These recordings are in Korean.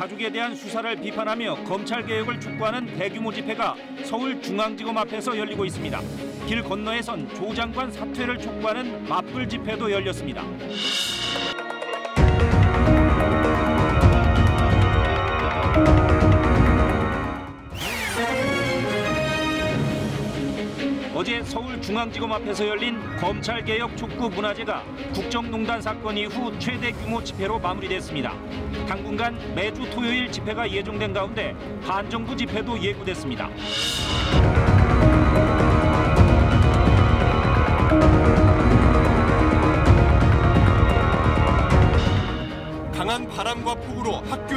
가족에 대한 수사를 비판하며 검찰 개혁을 촉구하는 대규모 집회가 서울중앙지검 앞에서 열리고 있습니다. 길 건너에선 조 장관 사퇴를 촉구하는 맞불 집회도 열렸습니다. 어제 서울중앙지검 앞에서 열린 검찰개혁 촉구 문화제가 국정농단 사건 이후 최대 규모 집회로 마무리됐습니다. 당분간 매주 토요일 집회가 예정된 가운데 반정부 집회도 예고됐습니다.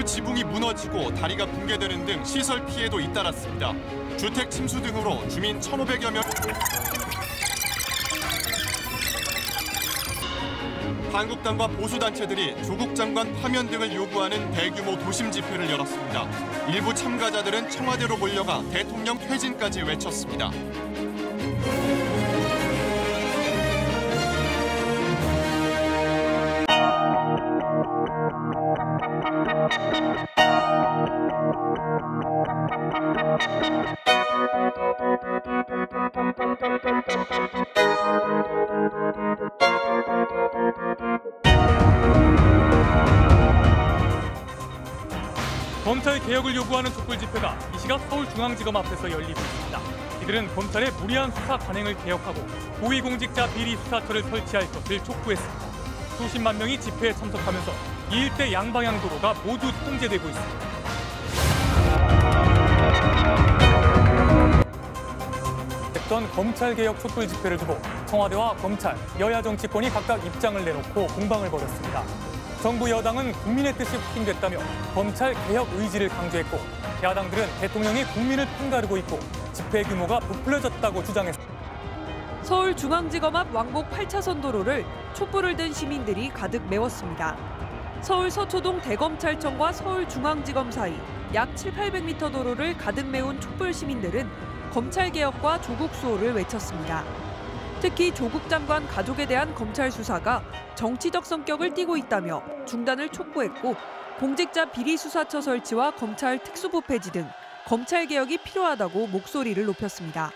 지붕이 무너지고 다리가 붕괴되는 등 시설 피해도 잇따랐습니다. 주택 침수 등으로 주민 1,500여 명 한국당과 보수단체들이 조국 장관 파면 등을 요구하는 대규모 도심 집회를 열었습니다. 일부 참가자들은 청와대로 몰려가 대통령 퇴진까지 외쳤습니다. 검찰 개혁을 요구하는 촛불 집회가 이 시각 서울중앙지검 앞에서 열리고 있습니다. 이들은 검찰의 무리한 수사 관행을 개혁하고 고위공직자 비리 수사처를 설치할 것을 촉구했습니다. 수십만 명이 집회에 참석하면서 이 일대 양방향 도로가 모두 통제되고 있습니다. 했던 검찰 개혁 촛불 집회를 두고 청와대와 검찰, 여야 정치권이 각각 입장을 내놓고 공방을 벌였습니다. 정부 여당은 국민의 뜻이 확인됐다며 검찰 개혁 의지를 강조했고 야당들은 대통령이 국민을 편가르고 있고 집회 규모가 부풀려졌다고 주장했습니다. 서울중앙지검 앞 왕복 8차선 도로를 촛불을 든 시민들이 가득 메웠습니다. 서울 서초동 대검찰청과 서울중앙지검 사이 약 7, 800m 도로를 가득 메운 촛불 시민들은 검찰 개혁과 조국 수호를 외쳤습니다. 특히 조국 장관 가족에 대한 검찰 수사가 정치적 성격을 띠고 있다며 중단을 촉구했고 공직자 비리 수사처 설치와 검찰 특수부 폐지 등 검찰 개혁이 필요하다고 목소리를 높였습니다.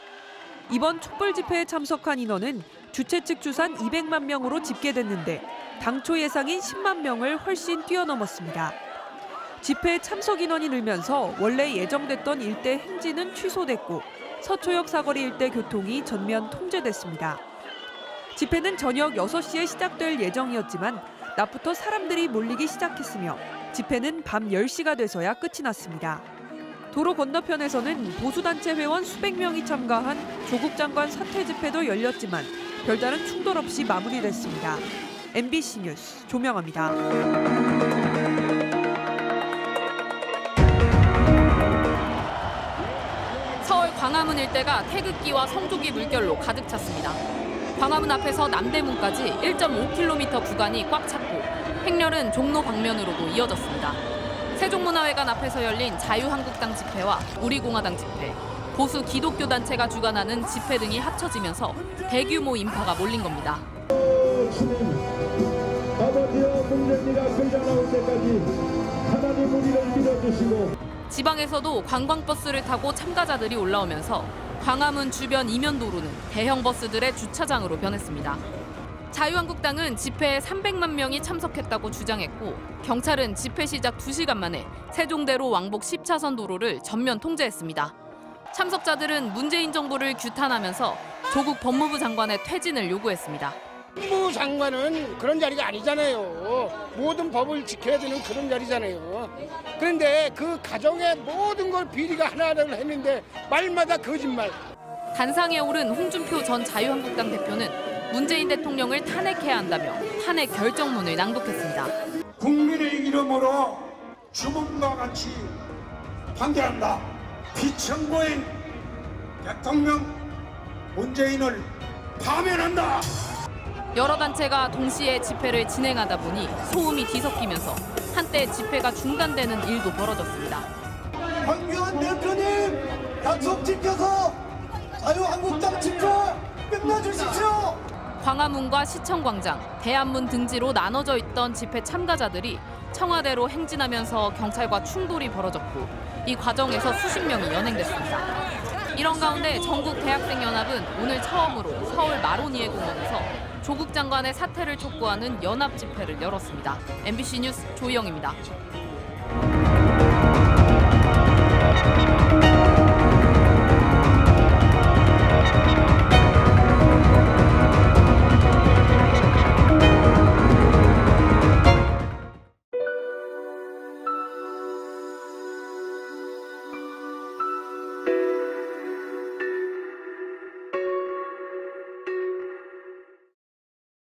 이번 촛불 집회에 참석한 인원은 주최 측 추산 200만 명으로 집계됐는데 당초 예상인 10만 명을 훨씬 뛰어넘었습니다. 집회 참석 인원이 늘면서 원래 예정됐던 일대 행진은 취소됐고 서초역 사거리 일대 교통이 전면 통제됐습니다. 집회는 저녁 6시에 시작될 예정이었지만 낮부터 사람들이 몰리기 시작했으며 집회는 밤 10시가 돼서야 끝이 났습니다. 도로 건너편에서는 보수단체 회원 수백 명이 참가한 조국 장관 사퇴 집회도 열렸지만 별다른 충돌 없이 마무리됐습니다. MBC 뉴스 조명아입니다. 광화문 일대가 태극기와 성조기 물결로 가득 찼습니다. 광화문 앞에서 남대문까지 1.5km 구간이 꽉 찼고 행렬은 종로 방면으로도 이어졌습니다. 세종문화회관 앞에서 열린 자유한국당 집회와 우리공화당 집회, 보수 기독교 단체가 주관하는 집회 등이 합쳐지면서 대규모 인파가 몰린 겁니다. 아버지여 문재인이가 끌려 나올 때까지 하나님 우리를 믿어주시고 지방에서도 관광버스를 타고 참가자들이 올라오면서 광화문 주변 이면 도로는 대형 버스들의 주차장으로 변했습니다. 자유한국당은 집회에 300만 명이 참석했다고 주장했고 경찰은 집회 시작 2시간 만에 세종대로 왕복 10차선 도로를 전면 통제했습니다. 참석자들은 문재인 정부를 규탄하면서 조국 법무부 장관의 퇴진을 요구했습니다. 법무부 장관은 그런 자리가 아니잖아요. 모든 법을 지켜야 되는 그런 자리잖아요. 그런데 그 가정의 모든 걸 비리가 하나하나를 했는데 말마다 거짓말. 단상에 오른 홍준표 전 자유한국당 대표는 문재인 대통령을 탄핵해야 한다며 탄핵 결정문을 낭독했습니다. 국민의 이름으로 주문과 같이 판결한다. 비천고인 대통령 문재인을 파면한다. 여러 단체가 동시에 집회를 진행하다 보니 소음이 뒤섞이면서 한때 집회가 중단되는 일도 벌어졌습니다. 황교안 대표님 약속 지켜서 자유한국당 집회 끝내주십시오. 광화문과 시청광장, 대한문 등지로 나눠져 있던 집회 참가자들이 청와대로 행진하면서 경찰과 충돌이 벌어졌고 이 과정에서 수십 명이 연행됐습니다. 이런 가운데 전국 대학생 연합은 오늘 처음으로 서울 마로니에 공원에서 조국 장관의 사퇴를 촉구하는 연합 집회를 열었습니다. MBC 뉴스 조영입니다.